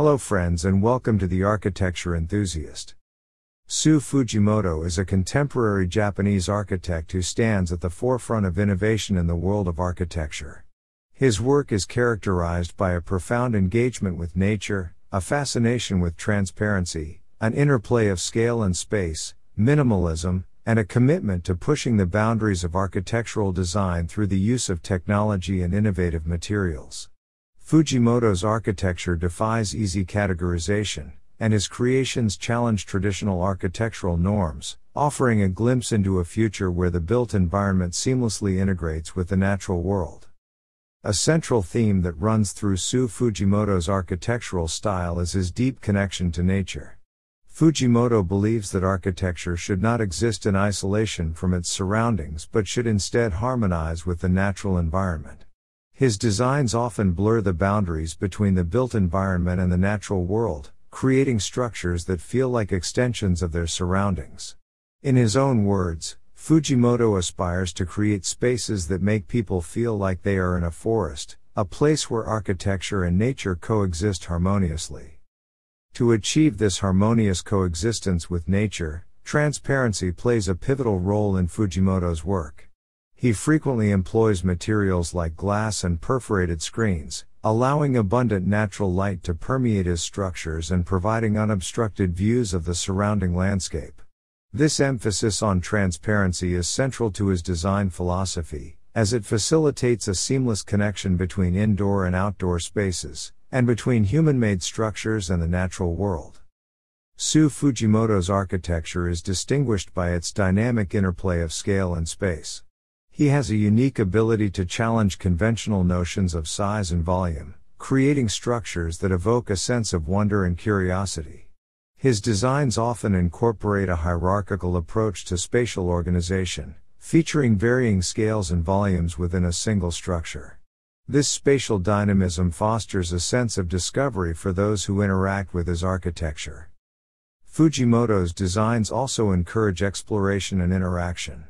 Hello, friends, and welcome to the Architecture Enthusiast. Sou Fujimoto is a contemporary Japanese architect who stands at the forefront of innovation in the world of architecture. His work is characterized by a profound engagement with nature, a fascination with transparency, an interplay of scale and space, minimalism, and a commitment to pushing the boundaries of architectural design through the use of technology and innovative materials. Fujimoto's architecture defies easy categorization, and his creations challenge traditional architectural norms, offering a glimpse into a future where the built environment seamlessly integrates with the natural world. A central theme that runs through Sou Fujimoto's architectural style is his deep connection to nature. Fujimoto believes that architecture should not exist in isolation from its surroundings but should instead harmonize with the natural environment. His designs often blur the boundaries between the built environment and the natural world, creating structures that feel like extensions of their surroundings. In his own words, Fujimoto aspires to create spaces that make people feel like they are in a forest, a place where architecture and nature coexist harmoniously. To achieve this harmonious coexistence with nature, transparency plays a pivotal role in Fujimoto's work. He frequently employs materials like glass and perforated screens, allowing abundant natural light to permeate his structures and providing unobstructed views of the surrounding landscape. This emphasis on transparency is central to his design philosophy, as it facilitates a seamless connection between indoor and outdoor spaces, and between human made structures and the natural world. Sou Fujimoto's architecture is distinguished by its dynamic interplay of scale and space. He has a unique ability to challenge conventional notions of size and volume, creating structures that evoke a sense of wonder and curiosity. His designs often incorporate a hierarchical approach to spatial organization, featuring varying scales and volumes within a single structure. This spatial dynamism fosters a sense of discovery for those who interact with his architecture. Fujimoto's designs also encourage exploration and interaction.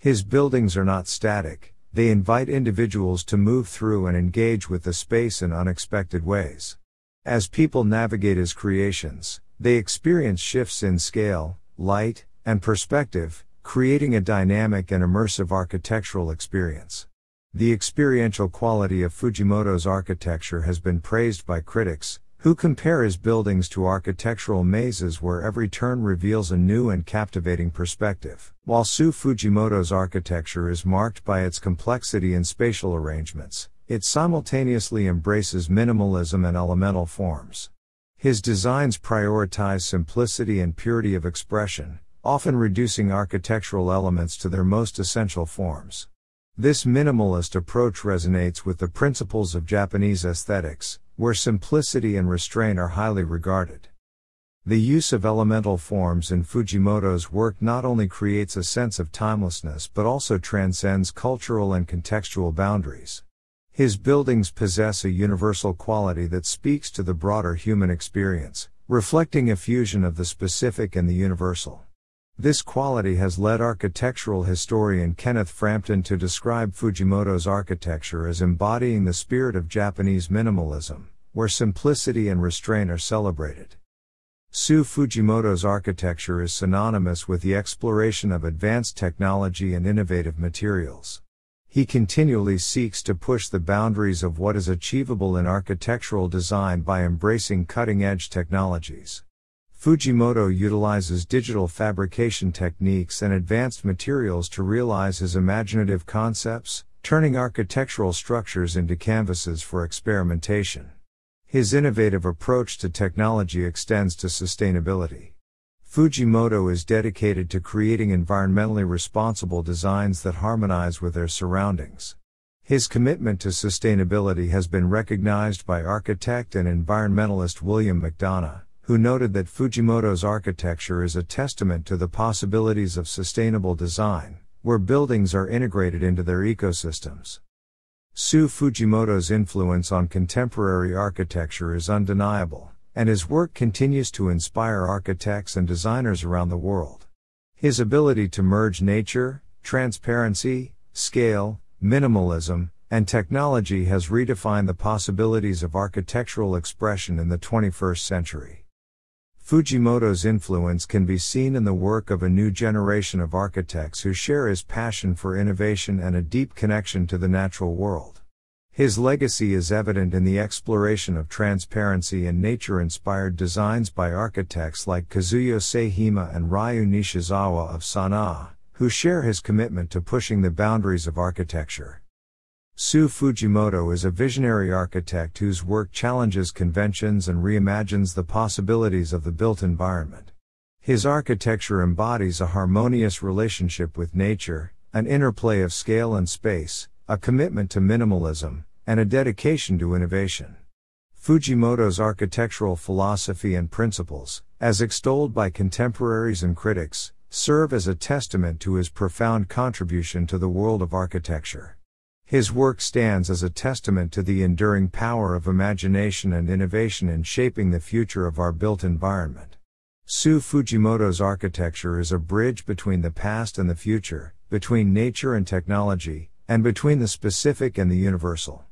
His buildings are not static, they invite individuals to move through and engage with the space in unexpected ways. As people navigate his creations, they experience shifts in scale, light, and perspective, creating a dynamic and immersive architectural experience. The experiential quality of Fujimoto's architecture has been praised by critics, who compare his buildings to architectural mazes where every turn reveals a new and captivating perspective. While Sou Fujimoto's architecture is marked by its complexity and spatial arrangements, it simultaneously embraces minimalism and elemental forms. His designs prioritize simplicity and purity of expression, often reducing architectural elements to their most essential forms. This minimalist approach resonates with the principles of Japanese aesthetics, where simplicity and restraint are highly regarded. The use of elemental forms in Fujimoto's work not only creates a sense of timelessness but also transcends cultural and contextual boundaries. His buildings possess a universal quality that speaks to the broader human experience, reflecting a fusion of the specific and the universal. This quality has led architectural historian Kenneth Frampton to describe Fujimoto's architecture as embodying the spirit of Japanese minimalism, where simplicity and restraint are celebrated. Sou Fujimoto's architecture is synonymous with the exploration of advanced technology and innovative materials. He continually seeks to push the boundaries of what is achievable in architectural design by embracing cutting edge technologies. Fujimoto utilizes digital fabrication techniques and advanced materials to realize his imaginative concepts, turning architectural structures into canvases for experimentation. His innovative approach to technology extends to sustainability. Fujimoto is dedicated to creating environmentally responsible designs that harmonize with their surroundings. His commitment to sustainability has been recognized by architect and environmentalist William McDonough who noted that Fujimoto's architecture is a testament to the possibilities of sustainable design, where buildings are integrated into their ecosystems. Sou Fujimoto's influence on contemporary architecture is undeniable, and his work continues to inspire architects and designers around the world. His ability to merge nature, transparency, scale, minimalism, and technology has redefined the possibilities of architectural expression in the 21st century. Fujimoto's influence can be seen in the work of a new generation of architects who share his passion for innovation and a deep connection to the natural world. His legacy is evident in the exploration of transparency and nature inspired designs by architects like Kazuyo Sejima and Ryue Nishizawa of SANAA, who share his commitment to pushing the boundaries of architecture. Sou Fujimoto is a visionary architect whose work challenges conventions and reimagines the possibilities of the built environment. His architecture embodies a harmonious relationship with nature, an interplay of scale and space, a commitment to minimalism, and a dedication to innovation. Fujimoto's architectural philosophy and principles, as extolled by contemporaries and critics, serve as a testament to his profound contribution to the world of architecture. His work stands as a testament to the enduring power of imagination and innovation in shaping the future of our built environment. Sou Fujimoto's architecture is a bridge between the past and the future, between nature and technology, and between the specific and the universal.